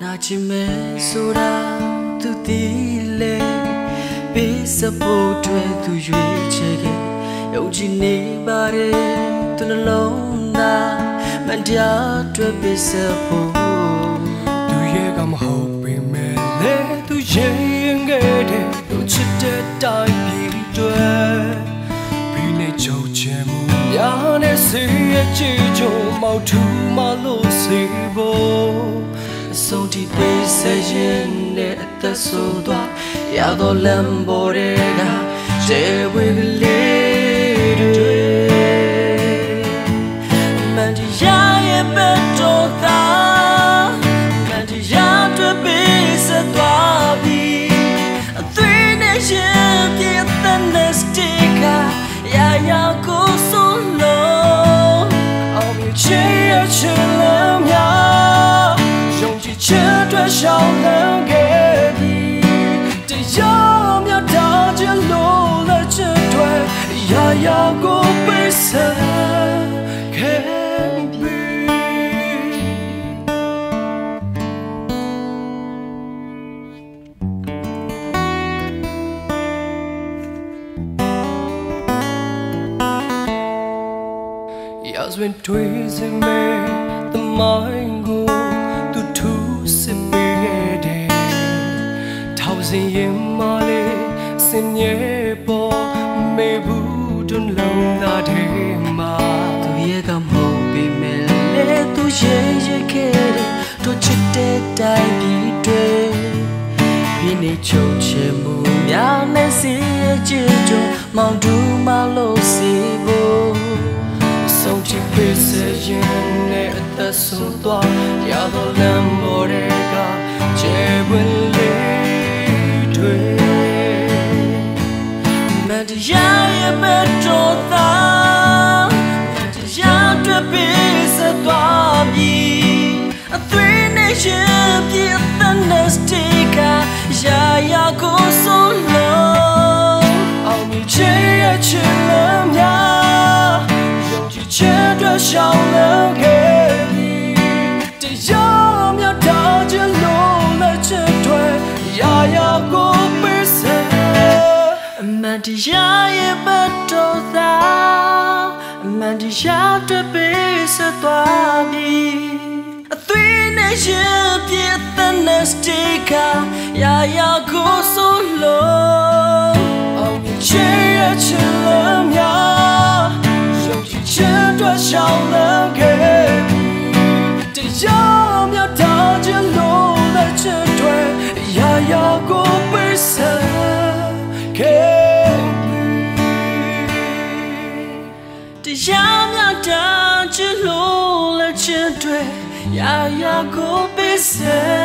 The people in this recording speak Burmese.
မယ်ဆိုတာသူသိလေပေးစဖို့တွေသူရွေးချယ်ခဲ့ယုံကြည်နေပါတယ်သူနှလုံးသားမတရားတွေပေးစဖို့သူရဲ့ကမဟုတ်ပေမဲ့လေသူရဲ့ရင်ခဲ့တဲ့သူချစ်တဲ့တိုင်းပြည်တွေပြီးနေချုပ်ချယ်မှုများနဲ့စေရဲ့ကြည်ကြုံမောက်ထူမလို့စေဖို့ ဆုံးထိပေးစရင်နဲ့အသက်ဆုံးသွားရတော့လမ်းပေါ်တွေကကျဲဝေကလေးတွေမန်တီယာရဲ့ဘက်တော်သား ပေးဆက်ခဲ့ပြီရာဇဝင်တွေးစင်မဲ့သမိုင်းစဉ်ရင်မလေးစင်ញဲပေါ်မေဘူးတွန်းလုံး တဲ့တိုင်းပြည်တွေဒီနေ့ချုပ်ချယ်မှုများနဲ့စီရဲ့ကြည်ကြုံမောင်တူမလို့စီဖို့ဆုံးချစ်ပေးစေရင်နဲ့အသက်ဆုံးသွားရတော့လမ်းပေါ်တွေကချေပွင့်လေးတွေမတရားရဲ့ ရှောင်လန်းခဲ့ပြီတရားမြတ်တာခြင်းလို့လက်ချက်တွေရာရာကိုမှန်တရားရဲ့ဘတ်တော်သာအမှန်တရားတွေပေးစသွားပြီအသွေးနဲ့ရှင်ပြည့်တဲ့ nestica ရာရာကိုဆိုလို့အောင်ချေရ ရှောင်လန်းခဲ့တရားမြတ်တာခြင်းလို့လက်ချက်တွေရာရာကိုပေးစခဲ့တရားမြတ်တာချစ်လို့လက်ချင်တွေရာရာကိုပေးစဲခဲ့